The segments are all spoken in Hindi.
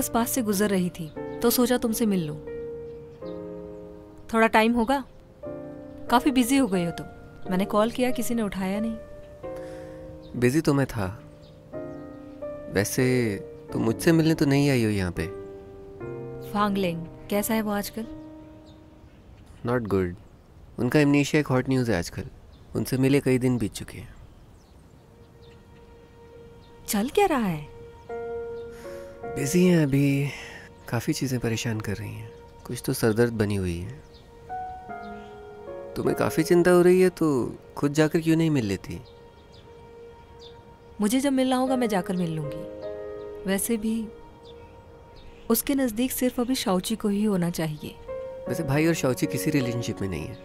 बस पास से गुजर रही थी तो सोचा तुमसे मिल लूँ। थोड़ा टाइम होगा? काफ़ी बिज़ी हो गई हो तुम। मैंने कॉल किया किसी ने उठाया नहीं। बिज़ी तो मैं था। वैसे तुम मुझसे मिलने तो नहीं आई हो यहाँ पे। फांगलेंग कैसा है वो आजकल? नॉट गुड उनका एमनीशिया एक हॉट न्यूज़ है आजकल। उनसे मिले कई दिन बीत चुके हैं। चल क्या रहा है? बिज़ी हैं अभी। काफ़ी चीज़ें परेशान कर रही हैं। कुछ तो सरदर्द बनी हुई है। तुम्हें काफ़ी चिंता हो रही है तो खुद जाकर क्यों नहीं मिल लेती? मुझे जब मिलना होगा मैं जाकर मिल लूँगी। वैसे भी उसके नज़दीक सिर्फ़ अभी शाउची को ही होना चाहिए। वैसे भाई और शाउची किसी रिलेशनशिप में नहीं है।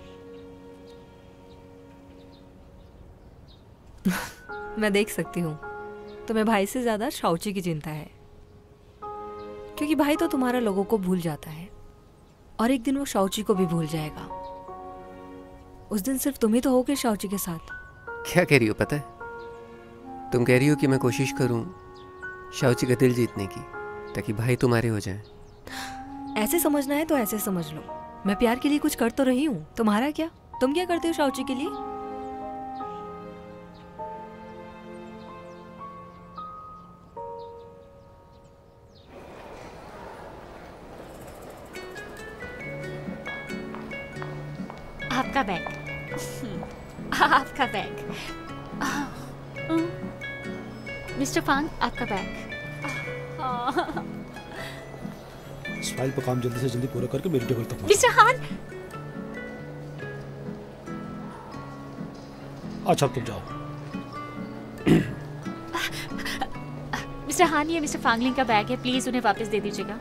मैं देख सकती हूँ। तुम्हें भाई से ज़्यादा शाउची की चिंता है। क्योंकि भाई तो तुम्हारा लोगों को भूल जाता है। और एक दिन वो शाउची को भी भूल जाएगा। उस दिन सिर्फ़ तुम ही तो होगे शाउची के साथ। क्या कह रही हो पता है? तुम कह रही हो कि मैं कोशिश करूँ शाउची का दिल जीतने की ताकि भाई तुम्हारे हो जाए। ऐसे समझना है तो ऐसे समझ लो। मैं प्यार के लिए कुछ कर तो रही हूँ। तुम्हारा क्या? तुम क्या करते हो शाउची के लिए? आपका बैग मिस्टर फांग आपका बैग इस फ़ाइल पर काम जल्दी से जल्दी पूरा करके मेरी टेबल तक मिस्टर हान अच्छा तुम जाओ। मिस्टर हान ये मिस्टर फांगलिंग का बैग है प्लीज़ उन्हें वापस दे दीजिएगा।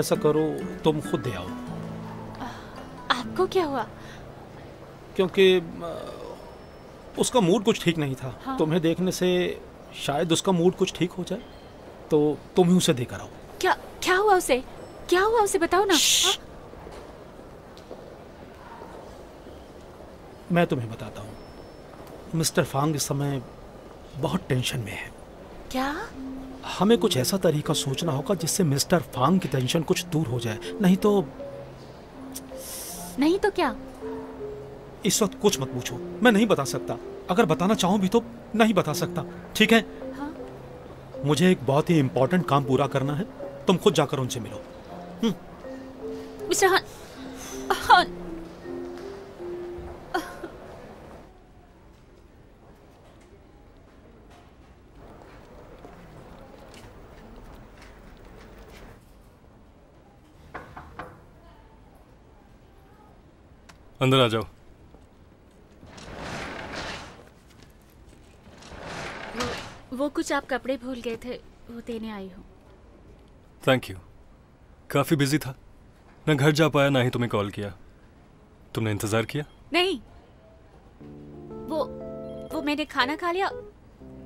ऐसा करो तुम खुद दे आओ। आपको क्या हुआ? क्योंकि उसका मूड कुछ ठीक नहीं था। हाँ। तुम्हें देखने से शायद उसका मूड कुछ ठीक हो जाए तो तुम ही उसे देकर आओ। क्या क्या हुआ उसे? क्या हुआ उसे बताओ ना। हाँ? मैं तुम्हें बताता हूँ मिस्टर फांग इस समय बहुत टेंशन में है। क्या? हमें कुछ ऐसा तरीका सोचना होगा जिससे मिस्टर फांग की टेंशन कुछ दूर हो जाए। नहीं तो नहीं तो क्या? इस वक्त कुछ मत पूछो। मैं नहीं बता सकता। अगर बताना चाहूँ भी तो नहीं बता सकता। ठीक है? हाँ? मुझे एक बहुत ही इंपॉर्टेंट काम पूरा करना है। तुम खुद जाकर उनसे मिलो। मिस्टर हान हान। अंदर आ जाओ। वो कुछ आप कपड़े भूल गए थे वो देने आई हूँ। थैंक यू काफ़ी बिज़ी था। ना घर जा पाया ना ही तुम्हें कॉल किया। तुमने इंतज़ार किया? नहीं। वो वो मैंने खाना खा लिया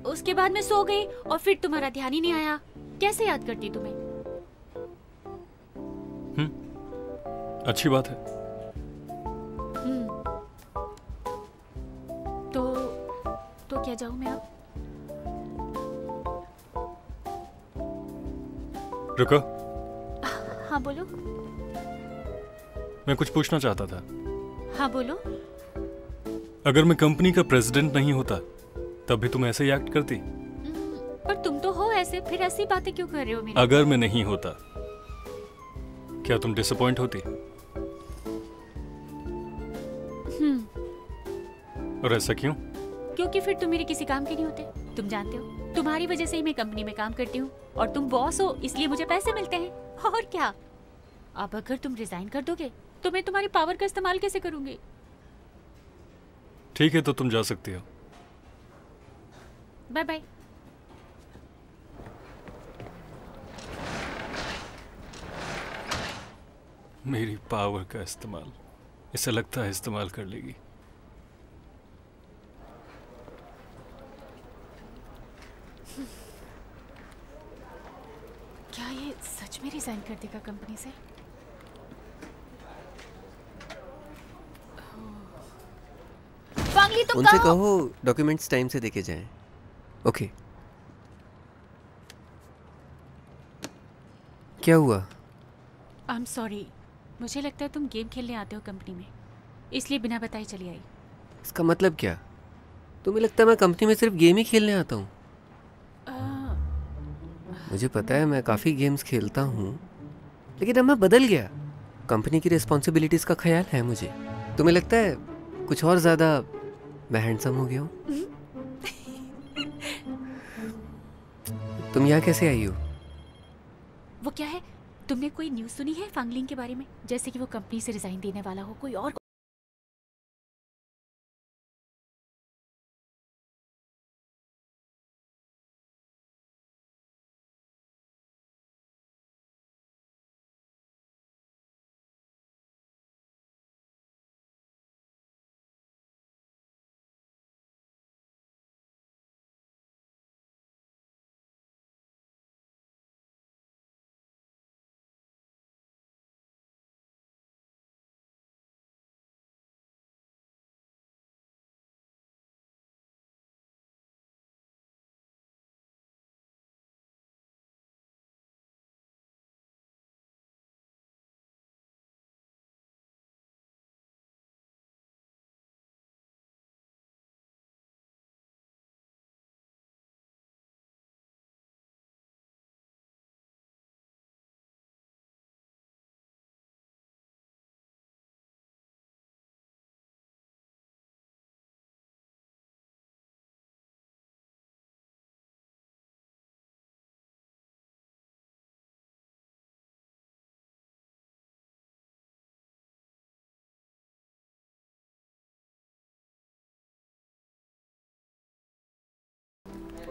उसके बाद मैं सो गई और फिर तुम्हारा ध्यान ही नहीं आया। कैसे याद करती तुम्हें? अच्छी बात है। हम्म। तो तो क्या जाऊँ मैं अब? रुको। हाँ बोलो। मैं कुछ पूछना चाहता था। हाँ बोलो। अगर मैं कंपनी का प्रेसिडेंट नहीं होता तब भी तुम ऐसे ही एक्ट करती। हम्म, पर तुम तो हो ऐसे फिर ऐसी बातें क्यों कर रहे हो मेरी? अगर मैं नहीं होता क्या तुम डिसअपॉइंट होती? हम्म। और ऐसा क्यों? क्योंकि फिर तुम मेरे किसी काम के नहीं होते। तुम जानते हो तुम्हारी वजह से ही मैं कंपनी में काम करती हूँ और तुम बॉस हो इसलिए मुझे पैसे मिलते हैं। और क्या? अब अगर तुम रिजाइन कर दोगे तो मैं तुम्हारी पावर का इस्तेमाल कैसे करूँगी? ठीक है तो तुम जा सकती हो। बाय बाय मेरी पावर का इस्तेमाल इसे लगता है इस्तेमाल कर लेगी। सच में रिजाइन कर देगा कंपनी से। तो उनसे कहो डॉक्यूमेंट्स टाइम से देखे जाएँ। ओके क्या हुआ? आई एम सॉरी मुझे लगता है तुम गेम खेलने आते हो कंपनी में। इसलिए बिना बताए चली आई। इसका मतलब क्या? तुम्हें लगता है मैं कंपनी में सिर्फ़ गेम ही खेलने आता हूँ? मुझे पता है मैं काफ़ी गेम्स खेलता हूँ, लेकिन अब मैं बदल गया। कंपनी की रिस्पॉन्सिबिलिटीज़ का ख्याल है मुझे। तुम्हें लगता है कुछ और ज़्यादा मैं हैंडसम हो गया हूँ? तुम यहाँ कैसे आई हो? वो क्या है? तुमने कोई न्यूज़ सुनी है फांगलिंग के बारे में? जैसे कि वो कंपनी से रिजाइन देने वाला हो, कोई और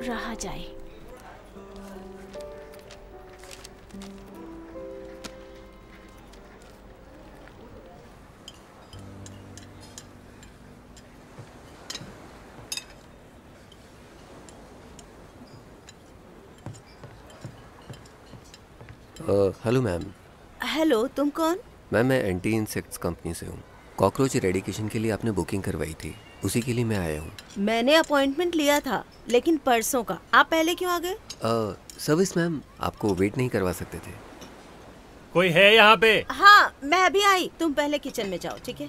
रहा जाए। Hello ma'am. हेलो तुम कौन? मैम मैं एंटी इंसेक्ट्स कंपनी से हूँ। कॉकरोच रेडिकेशन के लिए आपने बुकिंग करवाई थी। उसी के लिए मैं आया हूँ। मैंने अपॉइंटमेंट लिया था लेकिन परसों का। आप पहले क्यों आ गए? सर्विस मैम आपको वेट नहीं करवा सकते थे। कोई है यहाँ पे? हाँ मैं अभी आई। तुम पहले किचन में जाओ ठीक है?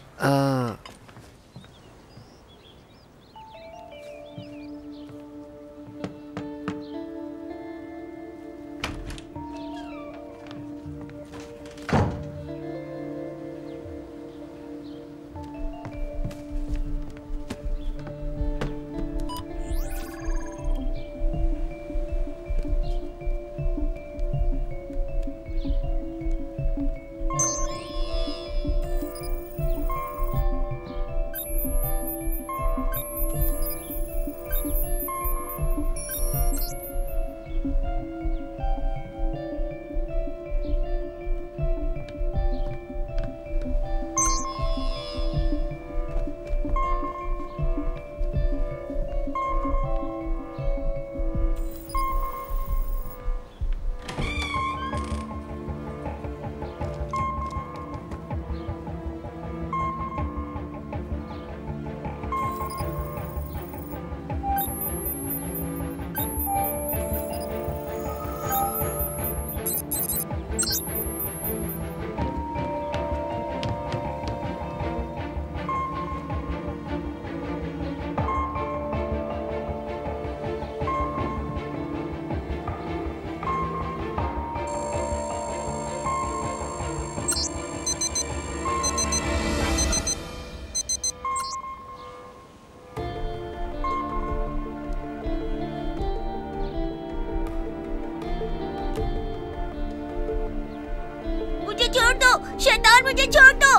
मुझे छोड़ दो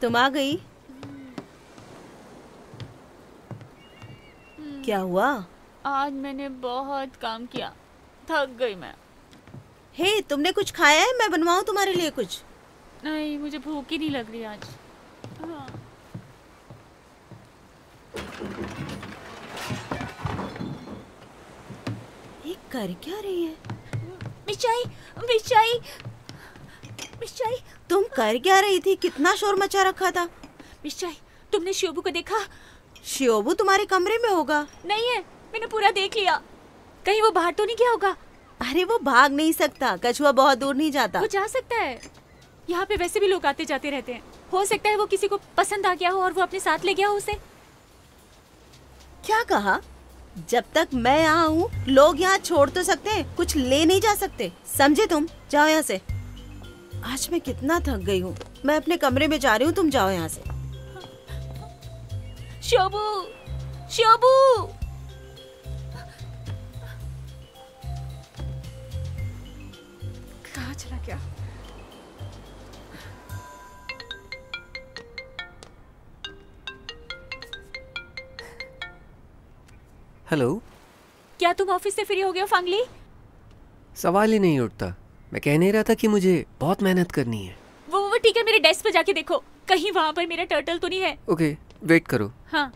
तुम आ गई? क्या हुआ? आज मैंने बहुत काम किया। थक गई मैं। हे hey, तुमने कुछ खाया है? मैं बनवाऊं तुम्हारे लिए कुछ। नहीं मुझे भूख ही नहीं लग रही आज। हाँ। ये कर क्या रही है? मिचाई मिचाई मिश्राई तुम कर क्या रही थी? कितना शोर मचा रखा था। मिश्राई तुमने शिवबू को देखा? शियोबू तुम्हारे कमरे में होगा। नहीं है मैंने पूरा देख लिया। कहीं वो बाहर तो नहीं गया होगा? अरे वो भाग नहीं सकता कछुआ बहुत दूर नहीं जाता। वो जा सकता है। यहाँ पे वैसे भी लोग आते जाते रहते हैं। हो सकता है वो किसी को पसंद आ गया हो और वो अपने साथ ले गया हो उसे। क्या कहा? जब तक मैं यहाँ हूँ, लोग यहाँ छोड़ तो सकते हैं, कुछ ले नहीं जा सकते। समझे तुम? जाओ यहाँ से। आज मैं कितना थक गई हूँ। मैं अपने कमरे में जा रही हूँ, तुम जाओ यहाँ से। शोबू शोबू हेलो। क्या तुम ऑफ़िस से फ्री हो गए हो फांगली? सवाल ही नहीं उठता। मैं कह नहीं रहा था कि मुझे बहुत मेहनत करनी है। वो वो ठीक है मेरे डेस्क पे जाके देखो। कहीं वहाँ पर मेरा टर्टल तो नहीं है। ओके वेट करो। हाँ।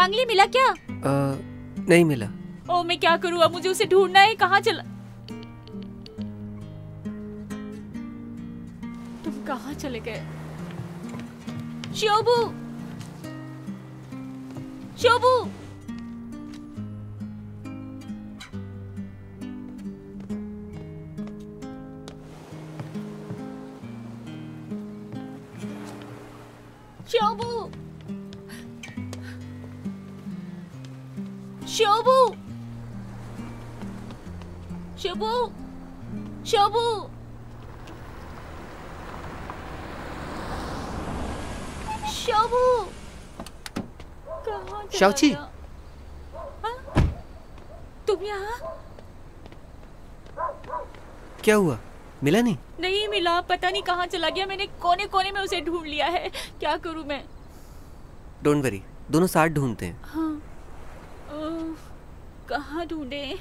फांगली मिला क्या? आ, नहीं मिला। ओ मैं क्या करूँ? अब मुझे उसे ढूंढना है। कहाँ चला? तुम कहाँ चले गए? शोबू शोबू शोभू! हाँ? तुम यहाँ क्या हुआ? मिला नहीं? नहीं मिला। पता नहीं कहाँ चला गया। मैंने कोने कोने में उसे ढूंढ लिया है। क्या करूँ मैं? डोंट वरी दोनों साथ ढूंढते हैं। हाँ। कहाँ ढूंढे?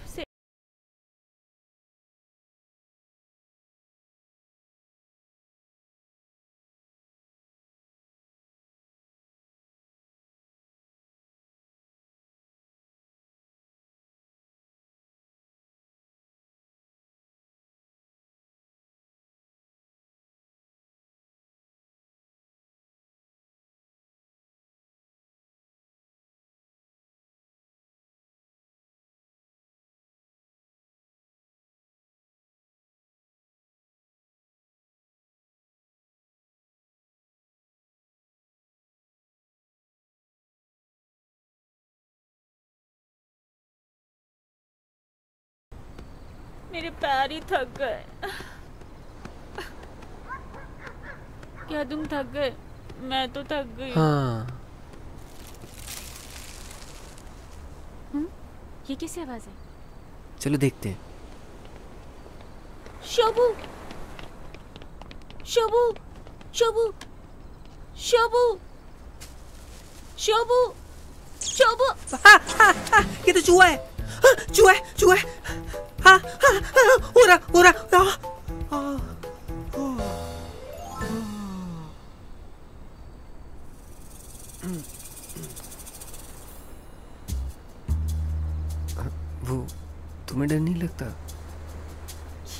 मेरे पैर ही थक गए। क्या तुम थक गए? मैं तो थक गई। हूँ। हाँ? ये कैसी आवाज़ है? चलो देखते हैं। शोभू! शोभू! शोभू! शोभू! शोभू! शोभू! ये तो चूहा है। हाँ, चूहा है चूहा। है हाँ, हाँ, हाँ, हो रहा हो रहा। वो तुम्हें डर नहीं लगता?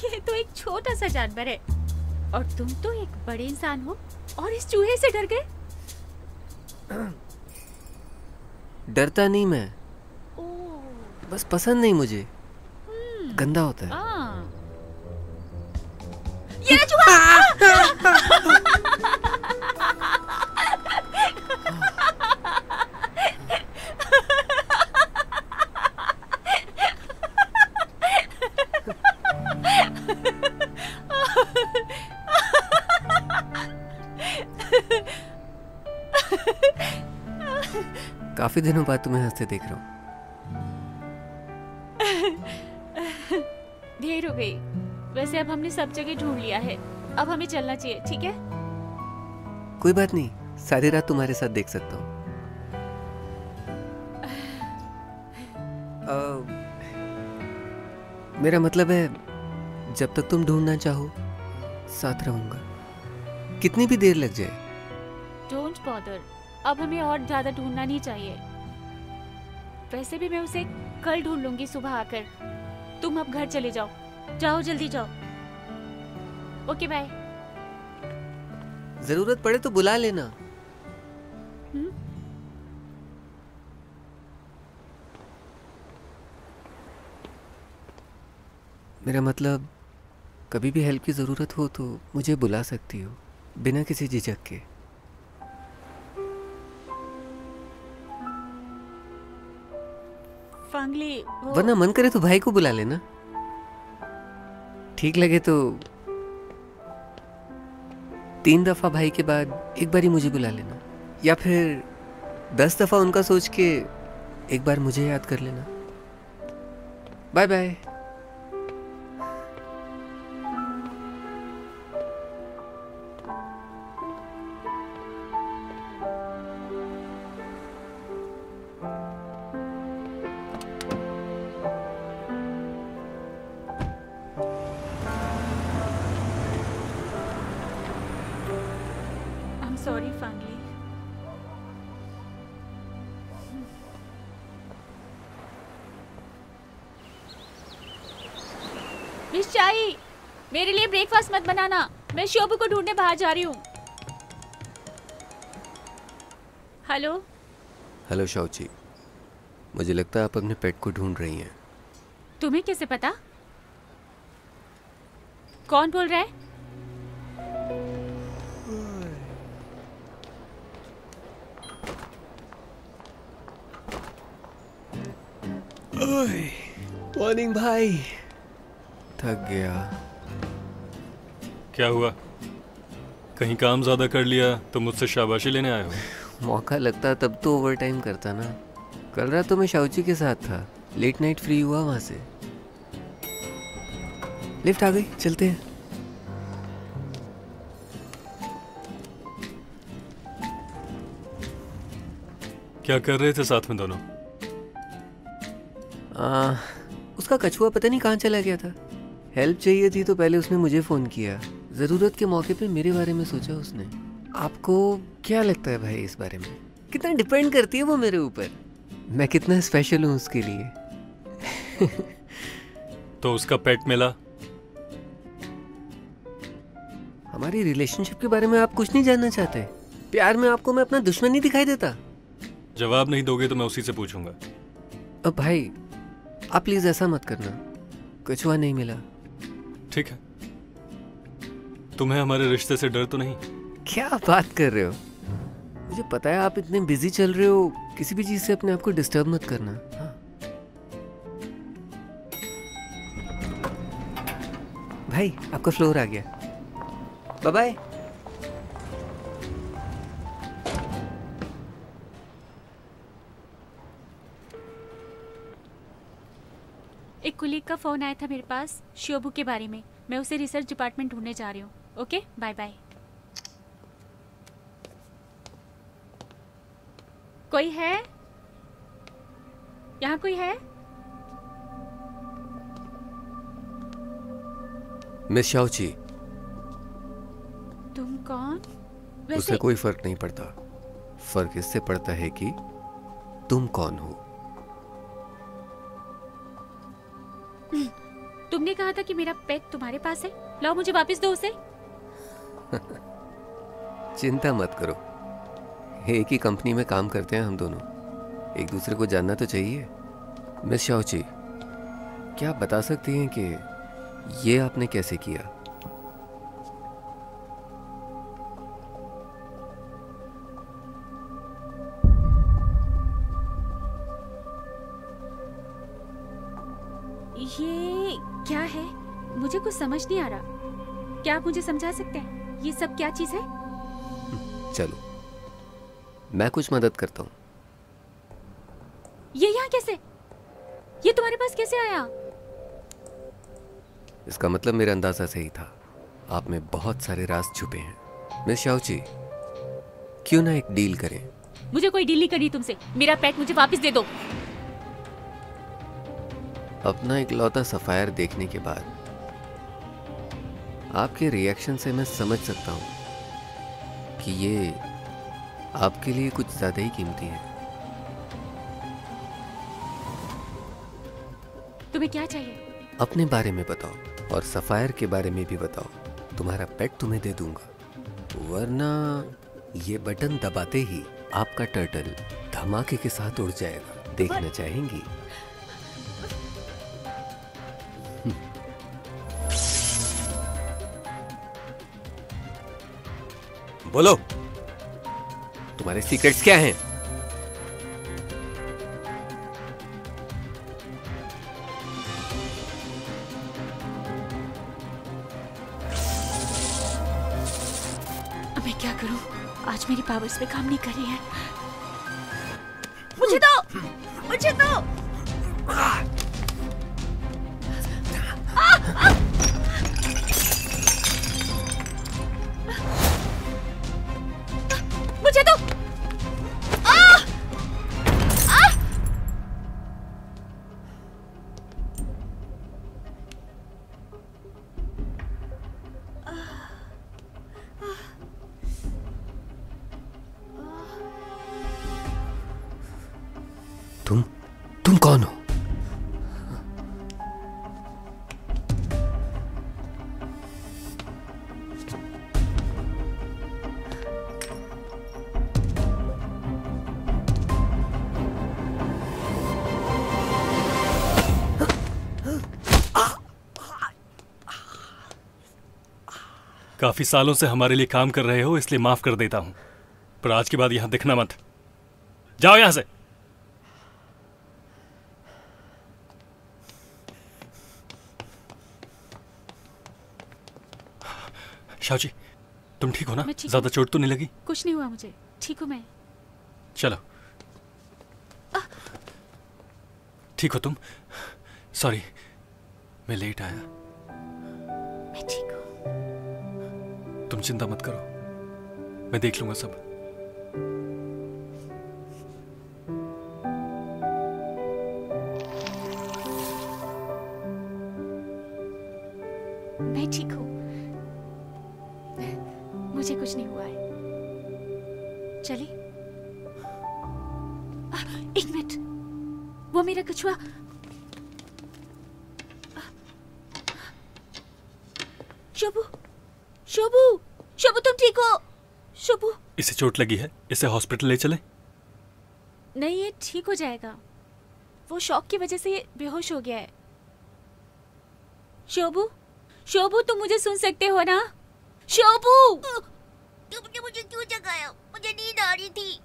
ये तो एक छोटा सा जानवर है। और तुम तो एक बड़े इंसान हो और इस चूहे से डर गए। डरता नहीं मैं। बस पसंद नहीं मुझे। गंदा होता है। हाँ। ये चूहा काफ़ी दिनों बाद तुम्हें हँसते देख रहा हूँ। वैसे अब हमने सब जगह ढूंढ लिया है। अब हमें चलना चाहिए ठीक है? कोई बात नहीं सारी रात तुम्हारे साथ देख सकता हूँ। मेरा मतलब है जब तक तुम ढूंढना चाहो साथ रहूँगा। कितनी भी देर लग जाए। डोंट बॉदर अब हमें और ज़्यादा ढूंढना नहीं चाहिए। वैसे भी मैं उसे कल ढूंढ लूँगी सुबह आकर। तुम अब घर चले जाओ। जाओ जल्दी जाओ। ओके बाय ज़रूरत पड़े तो बुला लेना। हम्म? मेरा मतलब कभी भी हेल्प की ज़रूरत हो तो मुझे बुला सकती हो बिना किसी झिझक के। वो वरना मन करे तो भाई को बुला लेना। ठीक लगे तो तीन दफ़ा भाई के बाद एक बार ही मुझे बुला लेना। या फिर दस दफ़ा उनका सोच के एक बार मुझे याद कर लेना। बाय बाय बनाना मैं शोभू को ढूँढने बाहर जा रही हूँ हेलो हेलो शाउची मुझे लगता है आप अपने पेट को ढूंढ रही हैं तुम्हें कैसे पता कौन बोल रहा है मॉर्निंग भाई थक गया क्या हुआ? कहीं काम ज़्यादा कर लिया तो मुझसे शाबाशी लेने आए हो। मौका लगता तब तो ओवर टाइम करता ना। कल रात तो मैं शाउची के साथ था। लेट नाइट फ्री हुआ वहाँ से। लिफ्ट आ गई चलते हैं। क्या कर रहे थे साथ में दोनों? आ, उसका कछुआ पता नहीं कहाँ चला गया था। हेल्प चाहिए थी तो पहले उसने मुझे फ़ोन किया। ज़रूरत के मौके पे मेरे बारे में सोचा उसने। आपको क्या लगता है भाई इस बारे में? कितना डिपेंड करती है वो मेरे ऊपर? मैं कितना स्पेशल हूँ उसके लिए। तो उसका पेट मिला? हमारी रिलेशनशिप के बारे में आप कुछ नहीं जानना चाहते। प्यार में आपको मैं अपना दुश्मन नहीं दिखाई देता। जवाब नहीं दोगे तो मैं उसी से पूछूँगा। अब भाई आप प्लीज़ ऐसा मत करना। कछुआ नहीं मिला। ठीक है। तुम्हें हमारे रिश्ते से डर तो नहीं? क्या बात कर रहे हो? मुझे पता है आप इतने बिज़ी चल रहे हो किसी भी चीज़ से अपने आप को डिस्टर्ब मत करना हाँ। भाई आपका फ्लोर आ गया। बाय बाय एक कुलीग का फ़ोन आया था मेरे पास शोभू के बारे में। मैं उसे रिसर्च डिपार्टमेंट ढूँढने जा रही हूँ। ओके? Bye bye. कोई है? यहाँ कोई है? मिस शाओची तुम कौन? उससे कोई फ़र्क नहीं पड़ता। फ़र्क इससे पड़ता है कि तुम कौन हो। तुमने कहा था कि मेरा पेट तुम्हारे पास है। लाओ मुझे वापस दो उसे। चिंता मत करो। एक ही कंपनी में काम करते हैं हम दोनों। एक दूसरे को जानना तो चाहिए। मिस शाओची, क्या आप बता सकती हैं कि ये आपने कैसे किया? ये क्या है? मुझे कुछ समझ नहीं आ रहा। क्या आप मुझे समझा सकते हैं? ये सब क्या चीज़ है? चलो। मैं कुछ मदद करता हूँ। ये यहाँ कैसे? ये तुम्हारे पास कैसे आया? इसका मतलब मेरा अंदाज़ा सही था। आप में बहुत सारे राज छुपे हैं। मिस शाओची क्यों ना एक डील करें? मुझे कोई डील नहीं करनी तुमसे। मेरा पेट मुझे वापस दे दो। अपना इकलौता सफायर देखने के बाद आपके रिएक्शन से मैं समझ सकता हूँ कि ये आपके लिए कुछ ज़्यादा ही कीमती है। तुम्हें क्या चाहिए? अपने बारे में बताओ और सफायर के बारे में भी बताओ। तुम्हारा पेट तुम्हें दे दूँगा। वरना ये बटन दबाते ही आपका टर्टल धमाके के साथ उड़ जाएगा। देखना चाहेंगी? बोलो। तुम्हारे सीक्रेट्स क्या हैं? मैं क्या करूँ? आज मेरी पावर्स पे काम नहीं कर रही है। मुझे दो! मुझे दो! तुम? तुम कौन हो? काफ़ी सालों से हमारे लिए काम कर रहे हो, इसलिए माफ़ कर देता हूँ। पर आज के बाद यहाँ दिखना मत। जाओ यहाँ से। शाह जी तुम ठीक हो ना? ज़्यादा चोट तो नहीं लगी? कुछ नहीं हुआ मुझे। ठीक हूँ मैं। चलो। ठीक हो तुम? सॉरी मैं लेट आया। मैं ठीक हूँ। तुम चिंता मत करो। मैं देख लूँगा सब। चोट लगी है इसे हॉस्पिटल ले चले। नहीं ये ठीक हो जाएगा। वो शॉक की वजह से ये बेहोश हो गया है। शोभू शोभू तुम मुझे सुन सकते हो ना? शोभू! तुमने मुझे क्यों जगाया? मुझे नींद आ रही थी।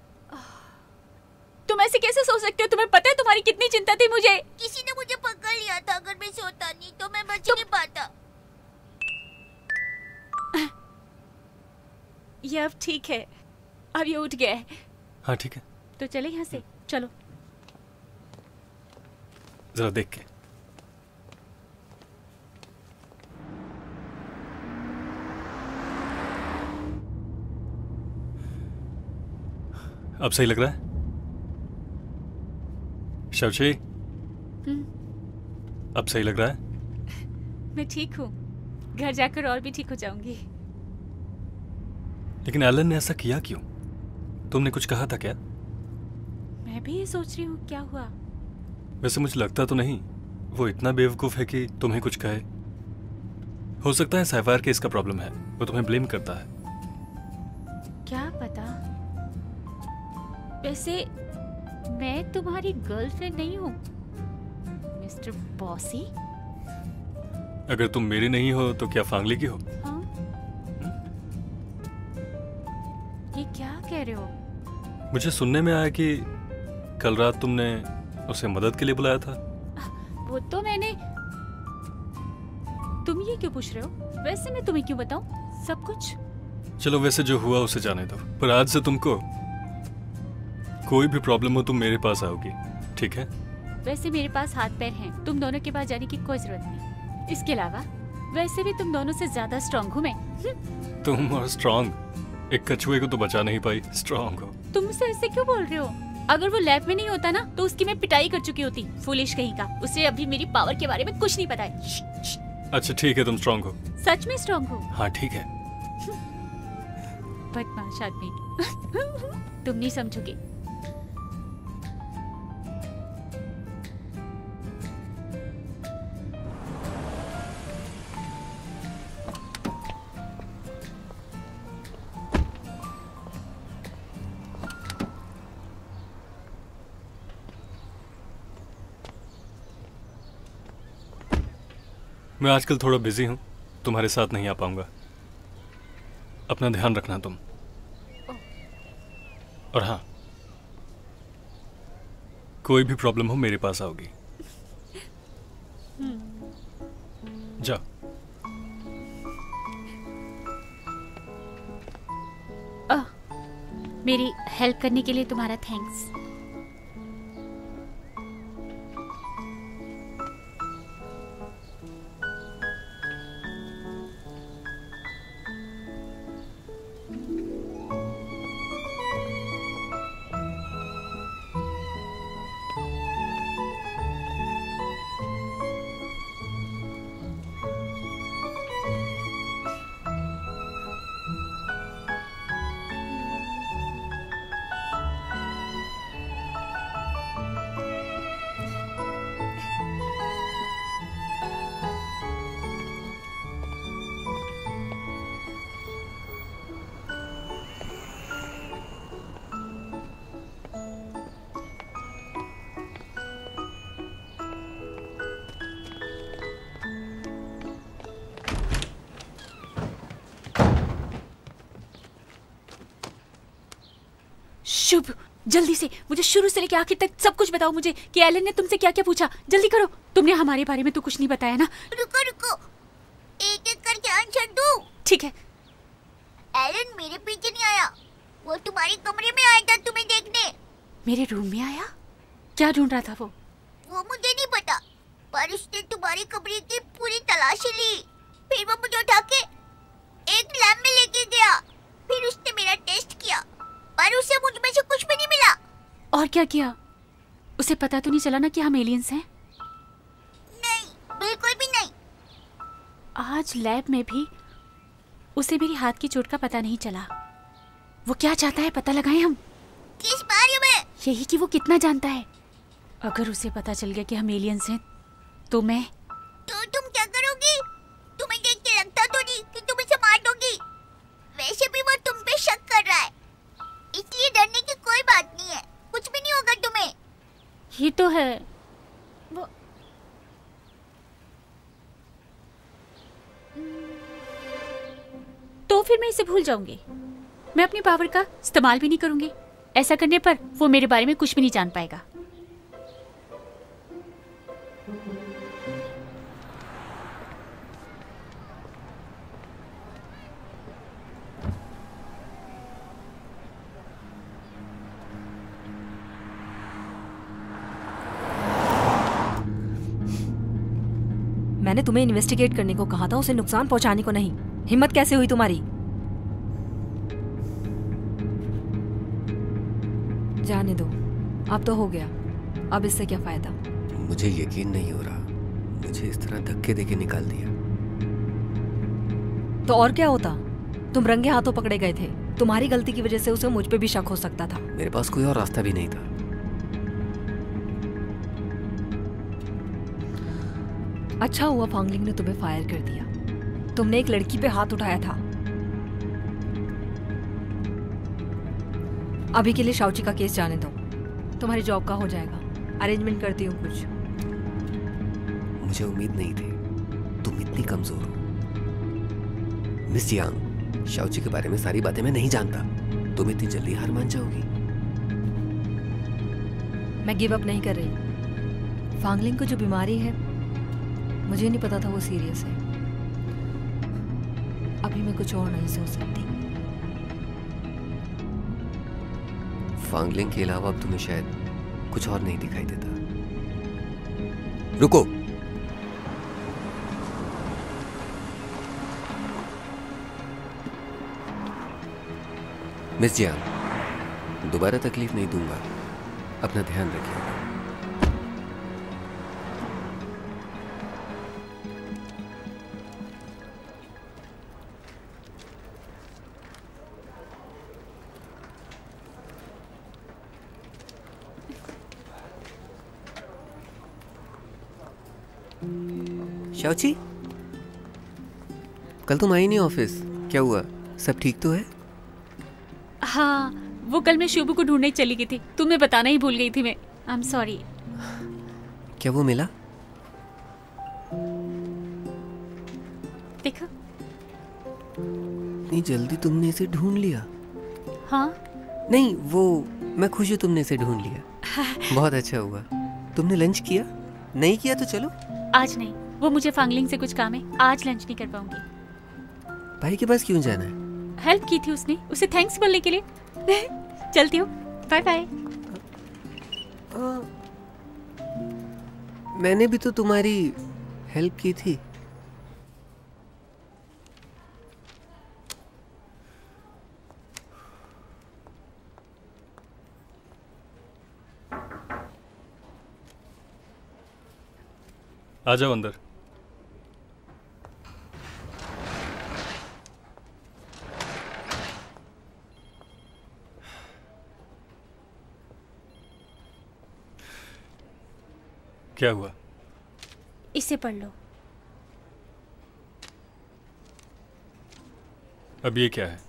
तुम ऐसे कैसे सो सकते हो? तुम्हें पता है तुम्हारी कितनी चिंता थी मुझे। किसी ने मुझे पकड़ लिया था अगर मैं सोता नहीं तो मैं बच नहीं पाता। ये अब ठीक है। अब ये उठ गया है। हाँ ठीक है। तो चले यहाँ से। चलो। जरा देख के। अब सही लग रहा है? शवशी अब सही लग रहा है? मैं ठीक हूँ। घर जाकर और भी ठीक हो जाऊँगी। लेकिन एलन ने ऐसा किया क्यों? तुमने कुछ कहा था क्या? मैं भी ये सोच रही हूँ क्या हुआ? वैसे मुझे लगता तो नहीं। वो इतना बेवकूफ़ है कि तुम्हें कुछ कहे। हो सकता है सैफायर के इसका प्रॉब्लम है। वो तुम्हें ब्लेम करता है। क्या पता? वैसे मैं तुम्हारी गर्लफ्रेंड नहीं हूँ। Mister bossy? अगर तुम मेरी नहीं हो तो क्या फांगली की हो? ये क्या कह रहे हो? मुझे सुनने में आया कि कल रात तुमने उसे मदद के लिए बुलाया था। वो तो मैंने तुम ये क्यों पूछ रहे हो? वैसे मैं तुम्हें क्यों बताऊँ? सब कुछ? चलो वैसे जो हुआ उसे जाने दो। पर आज से तुमको कोई भी प्रॉब्लम हो तुम मेरे पास आओगी। ठीक है? वैसे मेरे पास हाथ पैर हैं। तुम दोनों के पास जाने की कोई ज़रूरत नहीं। इसके अलावा वैसे भी तुम दोनों से ज़्यादा स्ट्रांग हूँ मैं। तुम और स्ट्रांग एक कछुए को तो बचा नहीं पाई स्ट्रॉन्ग हो। तुम मुझसे ऐसे क्यों बोल रहे हो? अगर वो लैब में नहीं होता ना तो उसकी मैं पिटाई कर चुकी होती फुलिश कहीं का। उसे अभी मेरी पावर के बारे में कुछ नहीं पता है। अच्छा ठीक है तुम स्ट्रॉन्ग हो। सच में स्ट्रांग हो? हाँ ठीक है। बदमाश आदमी। तुम नहीं समझोगे। मैं आजकल थोड़ा बिज़ी हूँ। तुम्हारे साथ नहीं आ पाऊँगा। अपना ध्यान रखना तुम। और हाँ कोई भी प्रॉब्लम हो मेरे पास आओगी। जाओ। मेरी हेल्प करने के लिए तुम्हारा थैंक्स जल्दी से मुझे शुरू से लेकर आखिर तक सब कुछ बताओ मुझे कि एलन ने तुमसे क्या क्या पूछा। जल्दी करो। तुमने हमारे बारे में तो कुछ नहीं बताया ना। रुको रुको। एक एक करके आंसर दो? ठीक है। एलन मेरे पीछे नहीं आया। वो तुम्हारे कमरे में आया था तुम्हें देखने। मेरे रूम में आया? क्या ढूंढ रहा था वो? वो मुझे नहीं पता पर उसने तुम्हारे कमरे की पूरी तलाशी ली। फिर वो मुझे उठा के एक लैब में लेके गया फिर उसने मेरा टेस्ट किया पर उसे मुझमें से कुछ भी नहीं मिला। और क्या किया? उसे पता तो नहीं चला ना कि हम एलियंस हैं? नहीं बिल्कुल भी नहीं। आज लैब में भी उसे मेरी हाथ की चोट का पता नहीं चला। वो क्या चाहता है पता लगाएँ हम? किस बारे में? यही कि वो कितना जानता है। अगर उसे पता चल गया कि हम एलियंस हैं तो मैं तो तुम इसलिए डरने की कोई बात नहीं है। कुछ भी नहीं होगा तुम्हें। ये तो है। वो तो फिर मैं इसे भूल जाऊँगी। मैं अपनी पावर का इस्तेमाल भी नहीं करूँगी। ऐसा करने पर वो मेरे बारे में कुछ भी नहीं जान पाएगा। मैंने तुम्हें इन्वेस्टिगेट करने को कहा था उसे नुकसान पहुँचाने को नहीं। हिम्मत कैसे हुई तुम्हारी? जाने दो। अब तो हो गया। अब इससे क्या फ़ायदा? मुझे यकीन नहीं हो रहा। मुझे इस तरह धक्के देके निकाल दिया। तो और क्या होता? तुम रंगे हाथों पकड़े गए थे। तुम्हारी गलती की वजह से उसे मुझ पे भी शक हो सकता था। मेरे पास कोई और रास्ता भी नहीं था। अच्छा हुआ फांगलिंग ने तुम्हें फायर कर दिया। तुमने एक लड़की पे हाथ उठाया था। अभी के लिए शाउची का केस जाने दो। तुम्हारी जॉब का हो जाएगा। अरेंजमेंट करती हूँ कुछ। मुझे उम्मीद नहीं थी। तुम इतनी कमज़ोर हो। मिस यांग शाउची के बारे में सारी बातें मैं नहीं जानता। तुम इतनी जल्दी हार मान जाओगी। मैं गिव अप नहीं कर रही। फांगलिंग को जो बीमारी है मुझे नहीं पता था वो सीरियस है। अभी मैं कुछ और नहीं सोच सकती। फांगलिंग के अलावा अब तुम्हें शायद कुछ और नहीं दिखाई देता। रुको। मिस जियान, दोबारा तकलीफ़ नहीं दूँगा। अपना ध्यान रखिए। शाउची कल तुम आई नहीं ऑफ़िस क्या हुआ? सब ठीक तो है? हाँ वो कल मैं शुभ को ढूँढने चली गई थी. तुम्हें बताना ही भूल गई थी मैं. आई एम सॉरी क्या वो मिला? देखो? इतनी जल्दी तुमने इसे ढूंढ लिया. हाँ? नहीं वो मैं खुश हूँ तुमने इसे ढूंढ लिया. बहुत अच्छा हुआ. तुमने लंच किया? नहीं किया तो चलो. आज नहीं वो मुझे फांगलिंग से कुछ काम है आज लंच नहीं कर पाऊँगी। भाई के पास क्यों जाना है? हेल्प की थी उसने उसे थैंक्स बोलने के लिए। चलती हूँ। बाय बाय मैंने भी तो तुम्हारी हेल्प की थी। आ जाओ अंदर। क्या हुआ? इसे पढ़ लो। अब ये क्या है?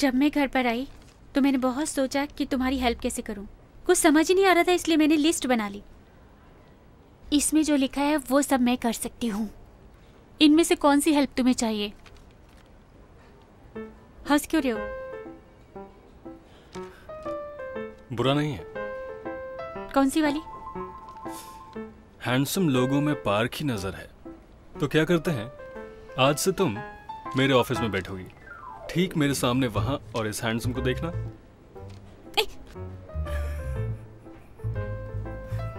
जब मैं घर पर आई तो मैंने बहुत सोचा कि तुम्हारी हेल्प कैसे करूँ। कुछ समझ ही नहीं आ रहा था इसलिए मैंने लिस्ट बना ली। इसमें जो लिखा है वो सब मैं कर सकती हूँ। इनमें से कौन सी हेल्प तुम्हें चाहिए? हंस क्यों रहे हो? बुरा नहीं है। कौन सी वाली? हैंडसम लोगों में पार्क ही नज़र है। तो क्या करते हैं? आज से तुम मेरे ऑफ़िस में बैठोगी। ठीक मेरे सामने वहाँ और इस हैंडसम को देखना।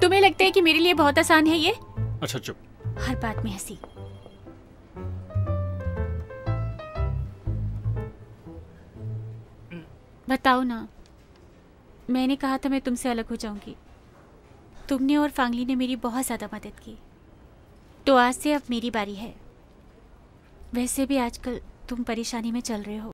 तुम्हें लगता है कि मेरे लिए बहुत आसान है ये? अच्छा चुप। हर बात में हँसी। बताओ ना मैंने कहा था मैं तुमसे अलग हो जाऊँगी। तुमने और फांगली ने मेरी बहुत ज़्यादा मदद की। तो आज से अब मेरी बारी है। वैसे भी आजकल तुम परेशानी में चल रहे हो।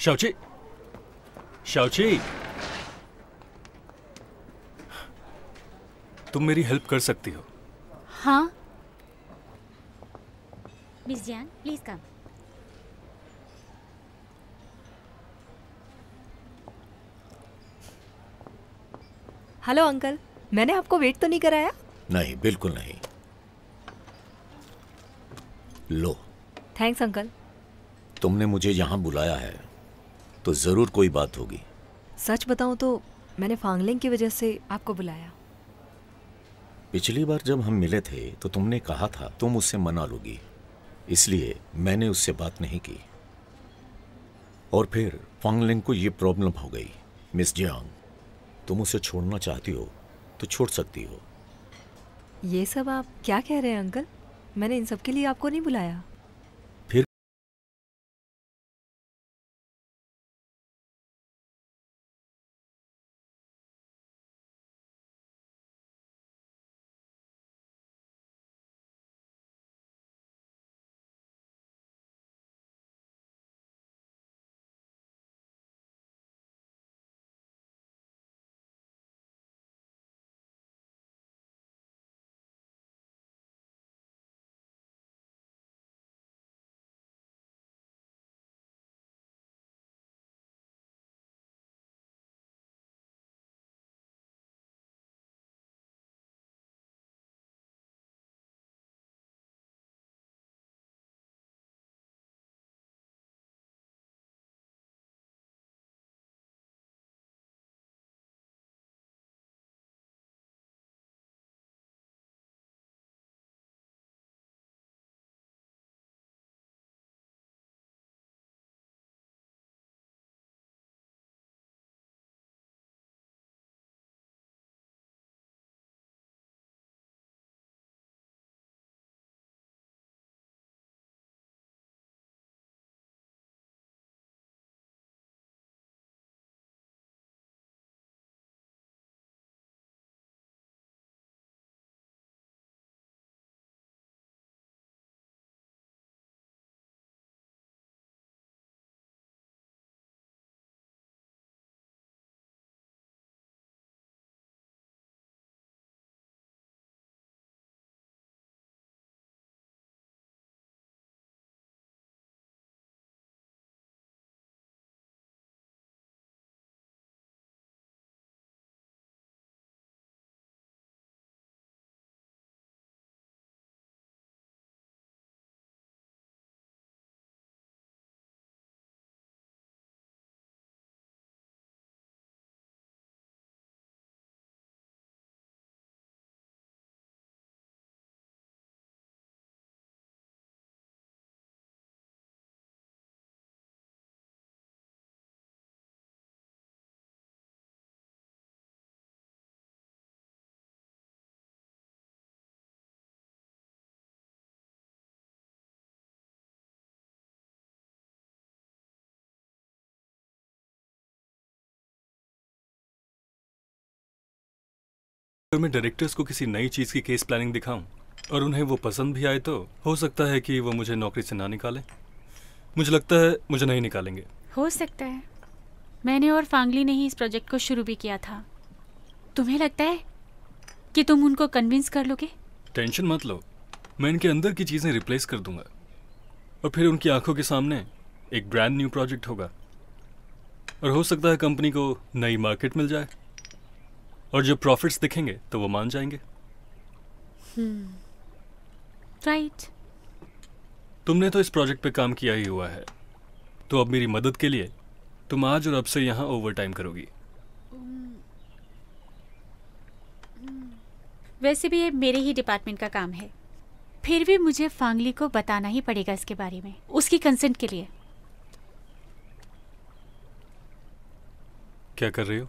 शाउची तुम मेरी हेल्प कर सकती हो। हाँ। Miss Jain please come hello uncle मैंने आपको वेट तो नहीं कराया? नहीं बिल्कुल नहीं। लो। थैंक्स अंकल तुमने मुझे यहाँ बुलाया है। तो ज़रूर कोई बात होगी। सच बताऊँ तो मैंने फांगलिंग की वजह से आपको बुलाया। पिछली बार जब हम मिले थे तो तुमने कहा था तुम उससे मना लोगी। इसलिए मैंने उससे बात नहीं की। और फिर फांगलिंग को ये प्रॉब्लम हो गई। मिस जियांग तुम उसे छोड़ना चाहती हो तो छोड़ सकती हो। ये सब आप क्या कह रहे हैं अंकल? मैंने इन सब के लिए आपको नहीं बुलाया। अगर मैं डायरेक्टर्स को किसी नई चीज़ की केस प्लानिंग दिखाऊँ और उन्हें वो पसंद भी आए तो हो सकता है कि वो मुझे नौकरी से ना निकाले। मुझे लगता है मुझे नहीं निकालेंगे। हो सकता है। मैंने और फांगली ने ही इस प्रोजेक्ट को शुरू भी किया था। तुम्हें लगता है कि तुम उनको कन्विंस कर लोगे? टेंशन मत लो। मैं इनके अंदर की चीज़ें रिप्लेस कर दूँगा। और फिर उनकी आँखों के सामने एक ब्रांड न्यू प्रोजेक्ट होगा। और हो सकता है कंपनी को नई मार्केट मिल जाए। और जब प्रॉफिट्स दिखेंगे तो वो मान जाएँगे। राइट तुमने तो इस प्रोजेक्ट पे काम किया ही हुआ है। तो अब मेरी मदद के लिए तुम आज और अब से यहाँ ओवर टाइम करोगी वैसे भी ये मेरे ही डिपार्टमेंट का काम है। फिर भी मुझे फांगली को बताना ही पड़ेगा इसके बारे में उसकी कंसेंट के लिए। क्या कर रही हो?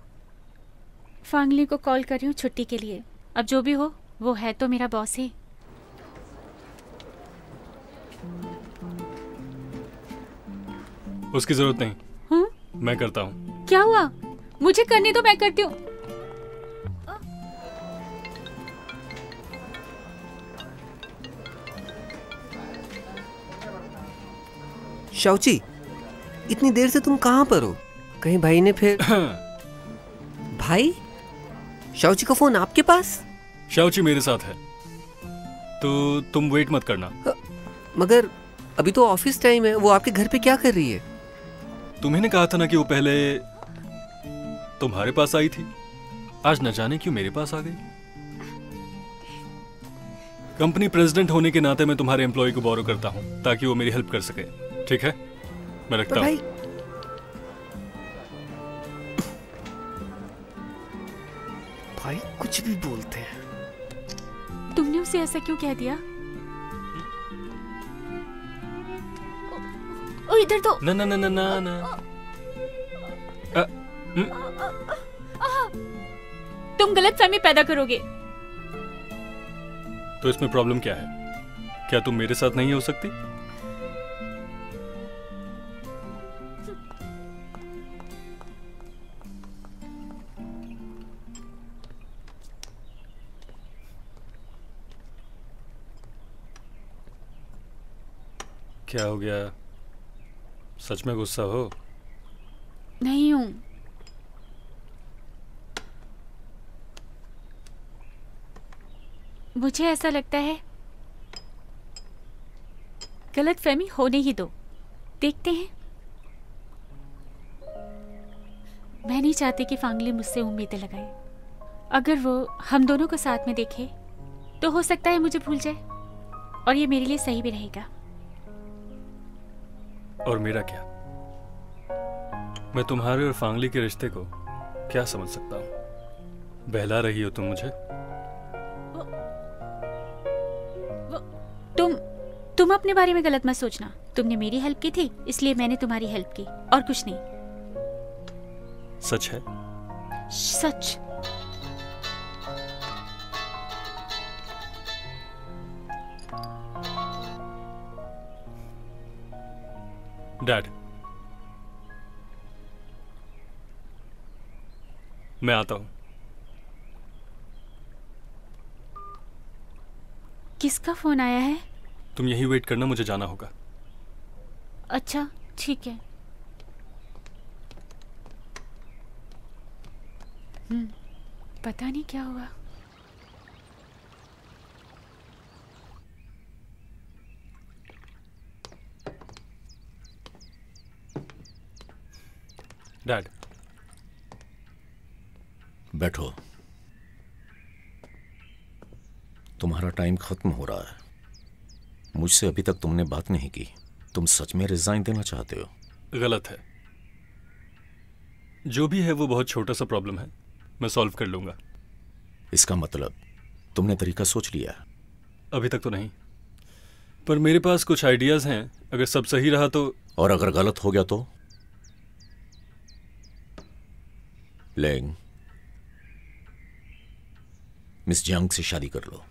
फांगली को कॉल कर रही हूँ छुट्टी के लिए। अब जो भी हो वो है तो मेरा बॉस ही। उसकी ज़रूरत नहीं। हम्म? मैं करता हूँ। क्या हुआ? मुझे करने तो मैं करती हूँ। शाउची इतनी देर से तुम कहाँ पर हो? कहीं भाई ने फिर भाई? शाउची का फ़ोन आपके पास? शाउची मेरे साथ है। तो तुम वेट मत करना। मगर अभी तो ऑफ़िस टाइम है वो आपके घर पे क्या कर रही है? तुम्हें ने कहा था ना कि वो पहले तुम्हारे पास आई थी। आज न जाने क्यों मेरे पास आ गई? कंपनी प्रेसिडेंट होने के नाते मैं तुम्हारे एम्प्लॉय को बोरो करता हूँ ताकि वो मेरी हेल्प कर सके। ठीक है? मैं रखता हूँ। कुछ भी बोलते हैं। तुमने उसे ऐसा क्यों कह दिया? ओ, ओ इधर तो ना ना ना ना ना ना। अ, हम्म, गलत फहमी पैदा करोगे। तो इसमें प्रॉब्लम क्या है? क्या तुम मेरे साथ नहीं हो सकती? क्या हो गया? सच में गुस्सा हो? नहीं हूँ। मुझे ऐसा लगता है गलत फहमी होने ही दो। देखते हैं। मैं नहीं चाहती कि फांगली मुझसे उम्मीदें लगाए। अगर वो हम दोनों को साथ में देखे तो हो सकता है मुझे भूल जाए, और ये मेरे लिए सही भी रहेगा। और मेरा क्या? मैं तुम्हारे और फांगली के रिश्ते को क्या समझ सकता हूँ? बहला रही हो तुम मुझे? वो, वो, तुम तुम अपने बारे में गलत मत सोचना। तुमने मेरी हेल्प की थी इसलिए मैंने तुम्हारी हेल्प की और कुछ नहीं। सच है? सच? डैड। मैं आता हूँ। किसका फ़ोन आया है? तुम यही वेट करना मुझे जाना होगा। अच्छा ठीक है। हम्म, पता नहीं क्या हुआ। डैड बैठो। तुम्हारा टाइम खत्म हो रहा है। मुझसे अभी तक तुमने बात नहीं की। तुम सच में रिजाइन देना चाहते हो? गलत है। जो भी है वो बहुत छोटा सा प्रॉब्लम है। मैं सॉल्व कर लूँगा। इसका मतलब तुमने तरीका सोच लिया? अभी तक तो नहीं। पर मेरे पास कुछ आइडियाज़ हैं। अगर सब सही रहा तो और अगर गलत हो गया तो? लेंग मिस जंग से शादी कर लो।